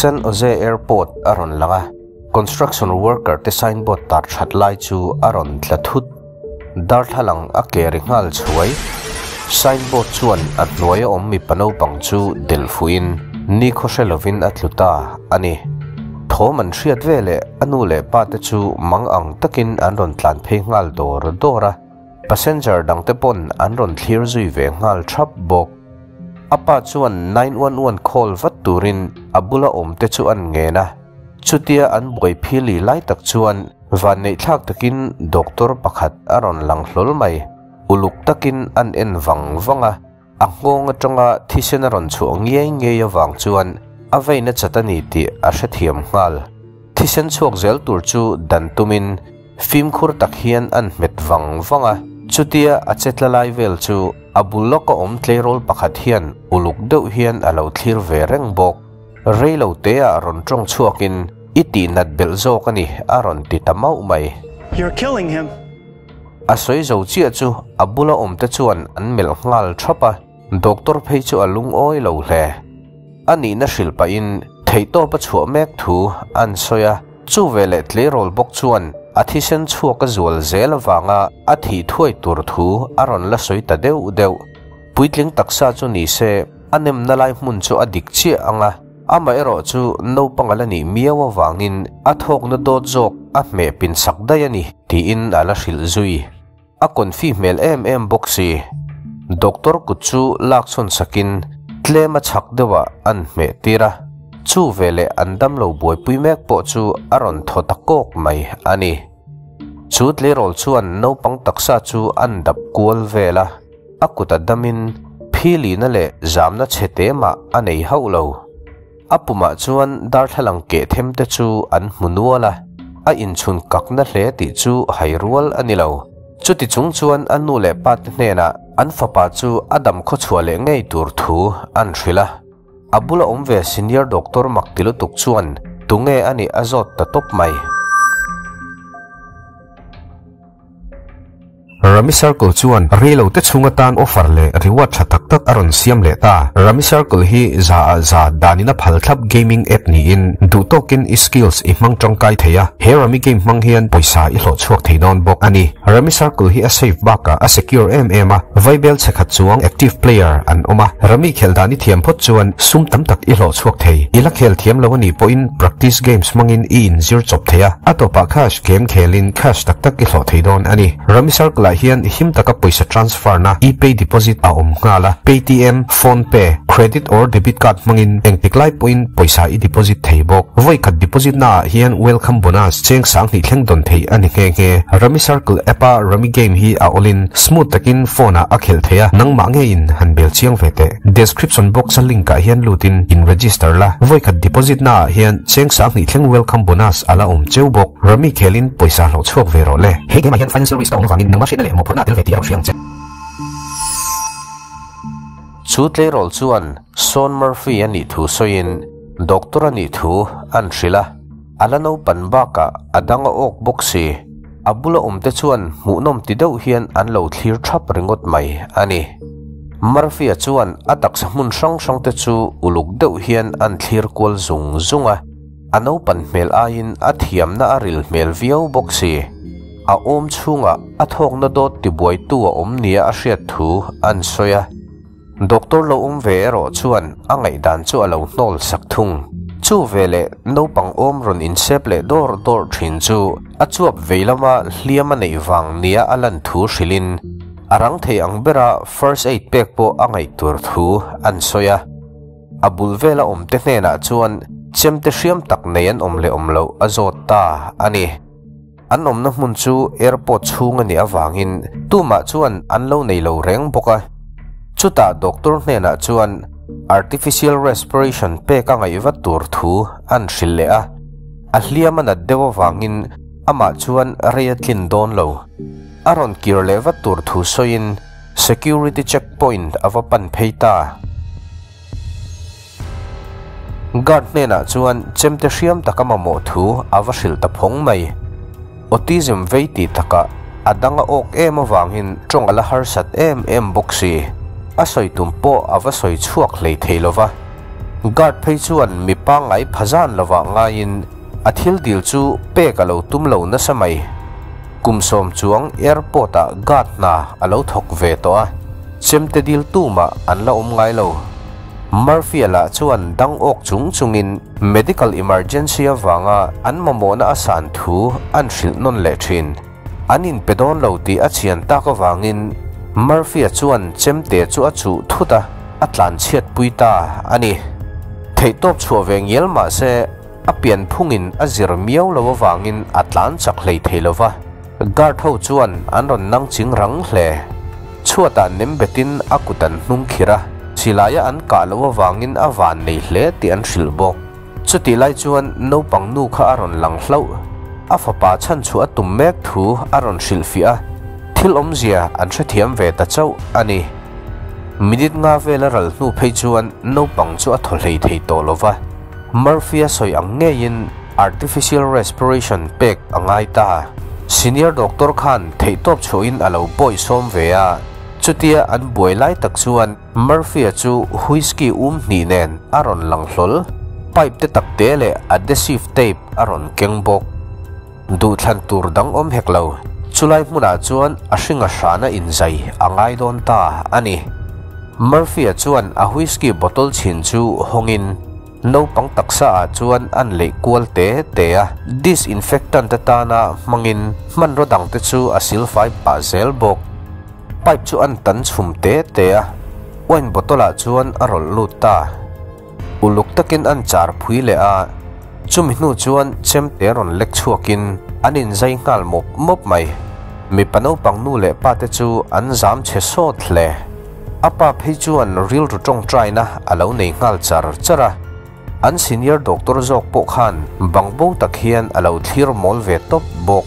San Jose Airport aron Laga, construction worker te signboard tar that lai chu aron tlathut dar thalang a ke ngal chuai. Signboard chuan at loya om mi pano pang chu delfuin ni khoshelovin atluta ani thoman hriat vele anu le pa te chu mang ang takin an ron tlan phei ngal dor dora. Passenger dang te pon an ron thlir zui ve ngal thap bok. Apa chuan 911 call va turin, abula om te chu an nge na. Chutia an boi phili lai tak chuan van nei thak takin doctor pakhat aron lang hlol mai. Uluk takin an en wang wanga a ngong atanga thisen ron chu nge nge ya wang chuan. Aveina chatani ti a hre thiam ngal. Thisen chuak zel tur chu dan tumin phim khur tak hian an met wang wanga chutia a chetlalai vel chu abulok ko om tlerol pakhat hian uluk deuh hian alo thlir ve reng bok reilo te a ron tong chuakin iti nat bel zo kani a ti tamau mai. You're killing him. A soi zo chi chu. Abula om te chuan an mel ngal thapa doctor phei chu alung oi lo hle. Ani na shilpa in. Theito pa chu mek thu. An soya chu vele tlerol bok chuan athi sen chua ka zual zel wanga athi thuai tur thu aron la soi ta deu deu. Puitling taksa chu ni se anem na lai mun chu adik chi anga. Ama ero chu no pangala ni miawa wangin athok na do jok a me pin sak dai ani ti in ala hril zui. A kon fi mel em em boxi doctor ku chu lak chon sakin tlema chak dewa an me tira. Chu vele andam lo boy puimek po chu aron tho takok mai ani chut le rol chuan no pang taksa chu an dap kual vela akuta damin phili na le zamna chete ma anei haulo apuma chuan dar thalang ke them te chu an hmunuala a in chun kakna hle ti chu hairual anilo chuti chung chuan an nu le pat hna an fapa chu adam kho chhuale ngei tur thu an thrila abula omve senior doctor maktilu tuk chuan tunge ani azot ta top mai Rami Circle chuan relo te chunga tan offer le reward tha tak tak aron siam le ta. Rami Circle hi za za danina phal thlap gaming app ni in. Du token skills i mang tong kai theya. He Rami game mang hian poisa i hlo chuak theinon bok ani. Rami Circle hi a safe baka a secure mm a. Viable chakha chuang active player an oma. Rami khel dani thiam phot chuan sum tam tak i hlo chuak thei. Ila khel thiam lo ani po in practice games mangin i in zir chop theya. Atopa khash game khelin khash tak tak i hlo theidon ani. Rami Circle hi hian him taka paisa transfer na e-pay deposit a om nga la paytm phone pay credit or debit card mangin engtik lai point paisa i deposit thei bok. Voi khat deposit na hian welcome bonus cheng sang ni thleng don thei ani nge nge rami circle appa rami game hi a olin smooth takin phone a khel theya. Nang ma nge in han bel chiang vete. Description box a link ka hian lutin in register la. Voi khat deposit na hian cheng sang ni thleng welcome bonus ala om cheu bok. Rami khelin paisa lo chuak vero le. He game hian financial risk ong wangin nangma hrin le mo phurna tel ve ti ro che chutle rol chuan son murphy ani thu soin doctor ani thu an hrila alano panbaka adanga ok boxi abula umte chuan munom ti đâu hian an lo thlir thap ringot mai ani murphy a chuan, atak samun sang sang te chu, uluk deuh hian an thlir kwal zung zunga ano pan mel anh athiam na aril mel viau boxi a om chunga a thok na ti buai tu a om nia a hriat thu an soya doctor lo um ve ro chuan angai dan chu alo nol sak thung chu vele no pang om ron in sep le dor dor thin chu a chuap veilama hliama nei wang nia alan thu hrilin arang thei ang bera first aid pack po angai tur thu an soya abul vela om te hna chuan chem te hriam tak nei an om le om lo azot ta ani an om na hmun chu airport chhung ani awangin tuma chuan an lo nei lo reng boka chuta doctor hna chuan artificial respiration pe ka ngai va tur thu an hril le a. A hliam an dewa wangin ama chuan reatlin don lo. Aron kir le va tur thu soin security checkpoint ava pan pheita guard hna chuan chemte hriam takama mo thu ava hril ta phong mai. Autism veiti taka adanga ok em awangin tongala harsat em em อาศัยตุ่มโปอาศัยชวกเลยเทลวะกัดไปชวนมีปังไอพะจานลวะง่ายินอาทิลดิลจูเปกะเลาตุ่มเหล่านะสมัยกุมสมจวงแอร์พอร์ตกัดนาเลาทกเวตัวเจมเตดิลตูมาอันละอมไงเลามาร์ฟิเอละชวนดังอกจุงจุงิน medical emergency ว่างอันมโมนาสันทูอันสิลนนเลชินอันอินเปดอนเลาตีอาเชียนตากว่างอิน Murphy à chuan chem te chu a chu thuta atlan chiat puita ani, thei top chu veng yel ma se a pian phungin a zir miau lo wangin atlan chak lei theilowa gar tho chuan an ron nang ching rang hle. Chuata nem betin akutan hnung khira. Silaya an ka lo wangin a van nei hle ti an hril bok chuti lai chuan no pang nu kha aron lang hlo. A fa pa chan chu a tum mek thu aron hril fi a thil om zia, an thre thiam ve ta chau, ani. Minit nga vela ral nu phei chuan no pang chu a tholei thei to lova murphy soi ang nge in artificial respiration pek angai ta. Senior doctor khan thei top chu in alo boy som ve a. Chutia an buai lai tak chuan Murphya chu whisky um ni nen aron lang hlol pipe te tak te le adhesive tape aron keng bok du thlan tur dang om heklo chulai muna chuan a hringa hrana in zai angai don ta, ani. Murphy chuan a whisky bottle chin chu hongin. No pang taksa a chuan an le kual te te a. Disinfectant ta na mangin. Man rodang te chu a silfai pa zel bok pipe chu an tan chhum te te a. Wine bottle a chuan a rol lut ta. Uluk takin an char phui le a chumi hnu chuan chem te ron lek chuakin anin zai ngal mop mop mai. Mi pano pang nu le pa te chu an zam che so thle apa phei chuan real ru tong trai na alo nei ngal char chara. An senior doctor jok po khan bangbo tak hian alo thlir mol ve top bok.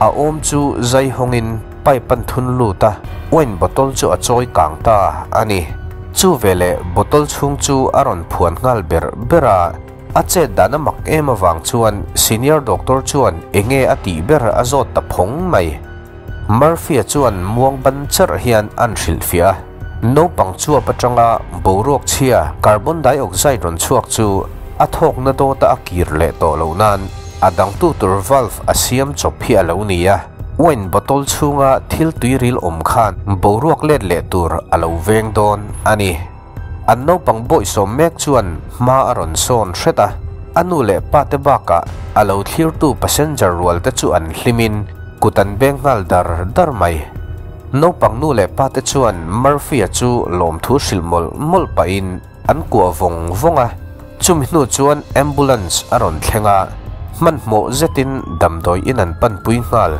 A om chu zai hongin pai pan thun lu ta. Oin bottle chu a choi kang ta, ani. Chu vele bottle chung chu aron phuan ngal ber, bera ache dana mak em awang chuan, senior doctor chuan enge ati ber azot ta phong mai murphy chuan muang ban char hian an hril fia no pang chua patanga borok chia, carbon dioxide ron chuak chu a thok na to ta akir le to lo nan. Adang tu tur valve asiam chop hi alo nia wine bottle chunga, thil tuiril om khan borok let le tur alo veng don ani an no pang boy so mek chuan ma aron son threta anu le pa te baka alo thlir tu passenger rual te chu an hlimin kutan bengal dar dar mai. No pang nu le pa te chuan murphy a chu lom thu silmol mol pa in. An kwa vong vonga chumi nu chuan ambulance aron thlenga. Man mo zetin damdoi in an pan pui ngal.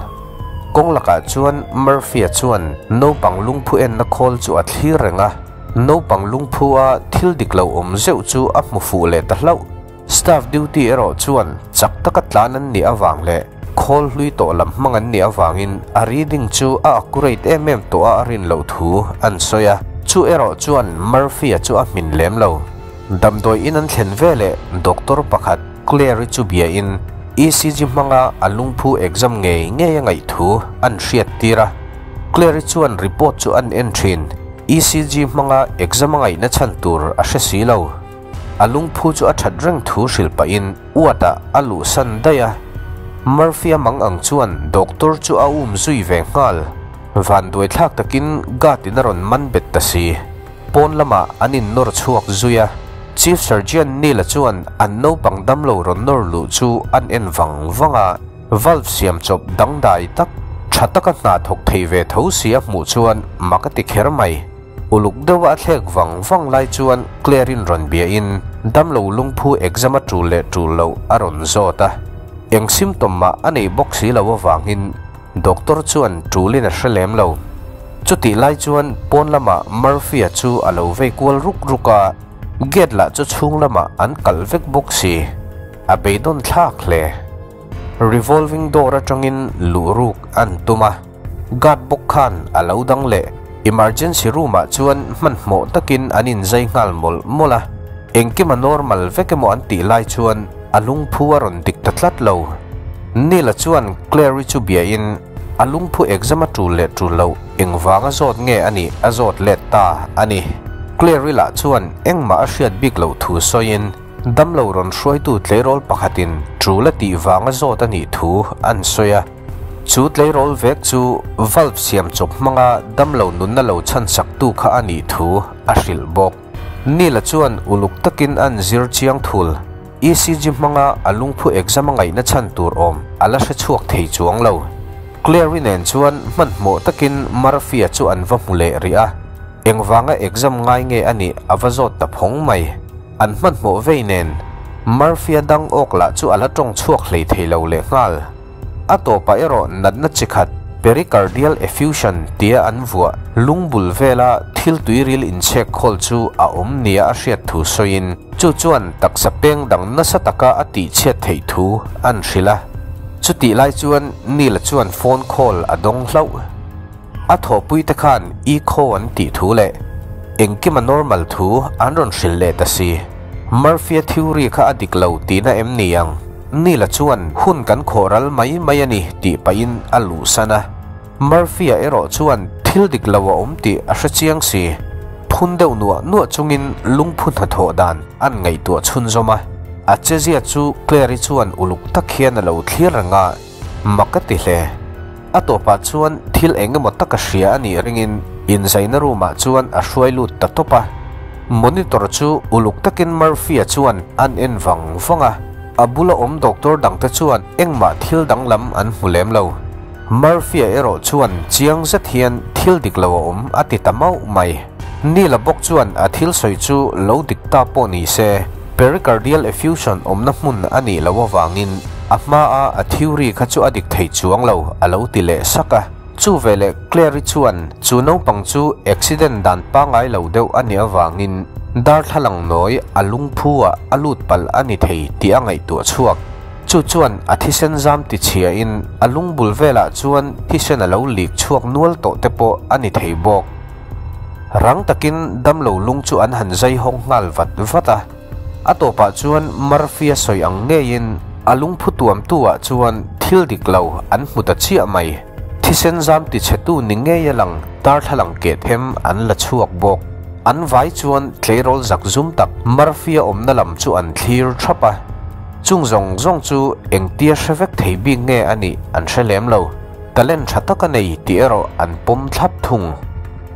Kong laka chuan murphy a chuan no pang lungphu en na khol chu a thli renga no pang lungphu a thil dik lo om zeu chu a mu fu le ta hlau staff duty ero chuan chak taka tlanan ni awang le khol hlui to lam mangan ni awangin a reading chu a accurate em em to a rin lo thu an soya chu ero chuan murphy a chu a min lem lo damdoi in an thlen vele doctor pakhat clear chu bia in ECG manga alungphu exam nge nge ngai thu an hriat tira clear chuan report chu an entrin ECG mga exam ngai na chan tur a hre si lo. Alungphu chu a that reng thu hril in uata alu san daya Murphy amang ang chuan doktor chu a um zui ve ngal. Van duai thak takin gatin aron man bet ta si. Pon lama anin nor chuak zuya chief surgeon ni la chuan an no pang dam lo ron nor lu chu an en wang vanga. Valve siam chop dang dai tak thataka na thok thei ve tho sia mu chuan makati kher mai uluk dewa thlek wang wang lai chuan clearin ron bia in, dam lo lungphu exam a tru le tru lo aron zota eng symptom ma anei boxi lo wangin doctor chuan tulin a hrelem lo. Chuti lai chuan pon lama murphy a chu alo ve kwal ruk ruka get la chu chung lama an kal vek boxi a beidon thlak le. revolving door atangin luruk an tuma gat bok khan alo dang le emergency room a chuan man mo takin anin zai ngal mol mola à, engkima normal vekemo an ti lai chuan alung phu aron dik tatlat lo. Ni la chuan clary chu bia in alung phu exam tu le tu lo. Engwanga zot nge ani azot let ta ani. Clarilla chuan engma a hriat bik lo thu soin dam lo ron hruai tu tlerol pakhatin. Trula ti wanga zot ani thu an soya chu tleirol vek chu valve siam chop manga dam lâu nun na lo chan sak tu kha ani thu a hril bok ni la chuan uluk takin an zir chiang thul. ECG manga alung phu exam ngai na chan tur om ala hre chuak thei chuang lo Clarinen chuan man mo takin marfia chu an va mule ria engwanga exam ngai nge ani avazot ta phong mai an man mo veinen marfia dang ok la chu ala tong chuak hlei thei lo le ngal a to pa ero nat na chikhat pericardial effusion tia an vua lungbul vela thil tuiril inchek khol chu a om nia a hriat thu soin chu chuan taksa peng dang na sataka ati chet thei thu an hrila chu ti lai chuan ni la chuan phone call a dong hlau a tho pui ta khan e kho an ti thu le engkima normal thu an ron hril le ta si Murphy theory kha adik lo ti na em niang ni la chuan hun kan khoral mai mai ani ti pain alu sana Murphy à, a ero chuan thil dik lawa om ti a hra chiang si phun deuh nuwa nuwa chungin lungphun ha tho dan an ngai tu chun zoma a à, chezia chu clary chuan uluk tak hian à, lo thlir ranga makati hle a to pa chuan thil engemaw taka hria ani ringin inzaina ruma chuan a hruai lut ta topa monitor chu uluk takin Murphy a chuan an en vang vanga abula om doctor dang ta chuan engma thil dang lam an hulem lo Murphy ero chuan chiang zat hian thil dik lo om ati tamau mai ni la bok chuan a thil soi chu lo dik ta po ni se pericardial effusion om na mun ani lo wangin a a a theory kha chu adik thei chuang lo alo tile saka chu vele clear chuan chu no pang chu accident dan pa ngai lo deuh ani awangin dar thalang noi alung phua alut pal ani thei ti angai tu chuak chu chuan a thisen zam ti chia in alung bul vela chuan thisen alo lik chuak nual to te po ani thei bok rang takin dam lo lung chu an han zai hong ngal vat vata atopa chuan marfia soi ang nge in alung phutuam tuwa chuan thil dik lo an muta chia mai thisen zam ti chetu ninge yalang tar thalang ke them an la chuak bok an vai chuan tlerol zak zum tak marfia omna lam chu an thlir thapa chung zong zong chu, eng tia sẽ hravek thei bi nge ani an hrelem lo talen thataka nei Tia ero an pom thlap thung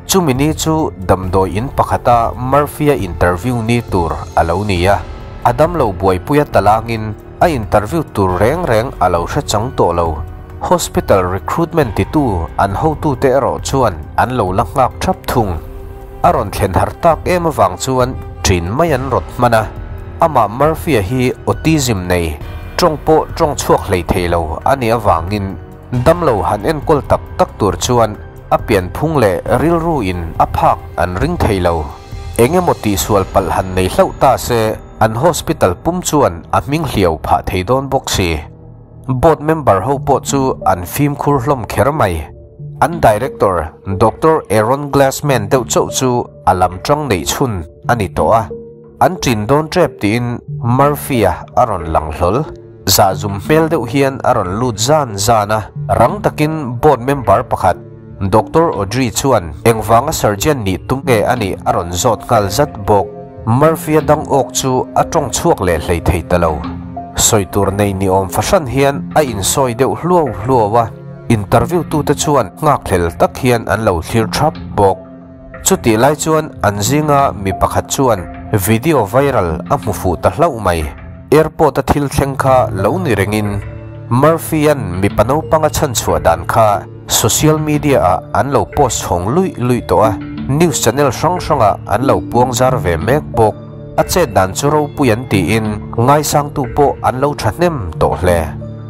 chu mini chu damdo in pakhata marfia interview ni tur alo nia adam lo ta puya talangin a interview tour reng reng alo hra chang to lâu hospital recruitment ti tu an ho tu te ro chuan an lo lang ngak thap thung aron thlen har tak em wang chuan trin mai an rot mana ama murphy à hi, autism nei trong po trong chuak lei theilo ani awangin damlo han en kol tak tak tur chuan a pian phung le ril ru in, a phak an ring theilo engemaw ti sual pal han nei hlau ta se an hospital pum chuan a ming hliau pha theidon bok si board member ho po chu an phim khur hlom kher mai. An director dr aaron glassman deuh chau chu alam tang nei chun ani to a. An trin don trap tin murphya aron lang hlol za zum mel deuh hian aron lut zan zana rang takin board member pakhat. Dr. Audrey chuan engwanga surgeon ni tumge ani aron zot ngal zat bok. Murphy dang ok chu atong chuak le hlei thei talo soitur nei ni om fashion hian a in soi deuh hluo hluowa interview tu te chuan ngak thlel tak hian an lo thlir thap bok chuti lai chuan an zinga mi pakhat chuan video viral a mu fu ta hlau mai. Airport a thil thleng kha lo ni rengin Murphy an mi pano panga chan chua dan kha. Social media a an lo post hong lui lui to a. News channel song song a an lo puang zar ve mek bok a che dan chu ro puyan ti in, ngai sang tu po an lo thahnem to hle.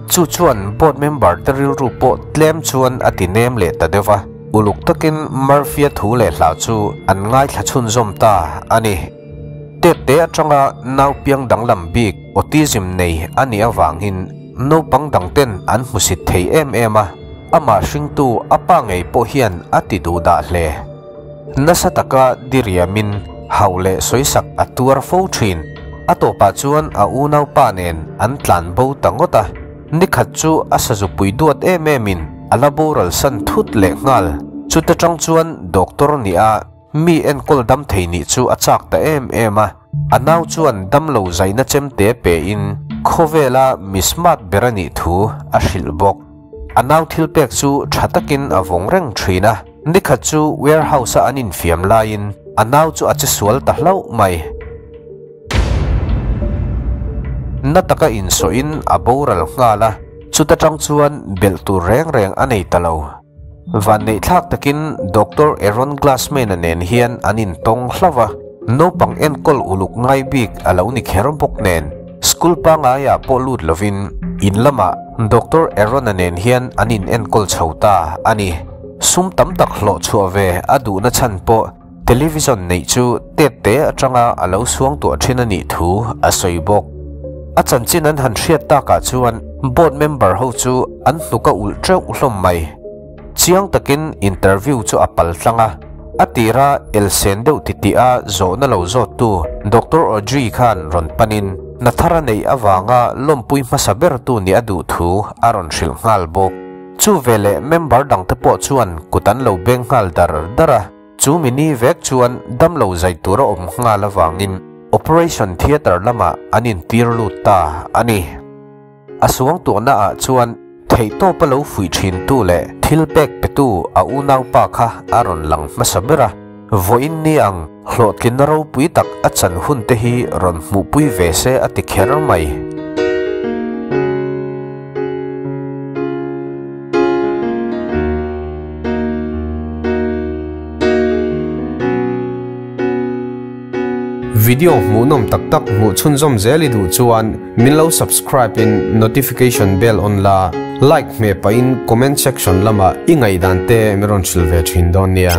Chu chuan board member teril ru po tlem chuan ati nem le ta dewa uluk takin marfia thu le hla chu an ngai thla chun zom ta, ani. Te te atanga nau piang dang lam bik, autism nei ani awangin no pang dang ten an musit thei em em a. Ama hring tu apa ngei po hian ati du da hle. Nasataka diriamin hầu lệ suối sắc haule à tuar phô fo thin à tổ bà chuan a à nao pa nền an tlan bo tangota nikhat chu asazu puiduat em bô alaboral san thut lệ ngal chu ta tang chuan doctor ni a, mi en kol dam thei ni chu achak ta em em a. Nao chuan dam lo zaina chem te pe in. Khovela mismat berani thu a shil bok anau thil pek chu thatakin vong reng thina nikha chu warehouse a anin fiam lain anau chu ache sual ta hlau mai na taka in so in aboral ngala. Chuta tang chuan bel tu reng reng anei talo van nei thak takin dr aaron glassman anen hian anin tong hlawa. No pang en kol uluk ngai bik alo ni kherom nen. School pa nga ya po lut lovin. In lama dr aaron anen hian anin en kol ani sum tam tak hlo chu ve adu na chan po television nei chu te te atanga alo suang tu thina ni thu a soi bok a chan chin an han hriat ta ka chuan board member ho chu an hnuka ul treu hlom mai chiang takin interview chu apal tlanga atira elsen deuh titia zo na lo zo tu dr audrey khan ron panin nathara nei awanga lompui masaber tu ni adu thu aron hril ngal bok chu vele member dang te po chuan kutan lo beng ngal dar dara chu mini vek chuan dam lo zai tura om ngal awangin operation theater lama anin tir lut ta ani asuang tu na a chuan thei to pa lo fui thin tu le thil pek pe tu a u nau pa kha aron lang ma sabera voin ni ang hlot kin ro pui tak a chan hun te hi ron mu pui ve se a ti kher mai video mu nom tak tak mu chun zom zeli du chuan min lo subscribe in notification bell on la. Like me pa in comment section lama ingai dan te meron silve thin don nia.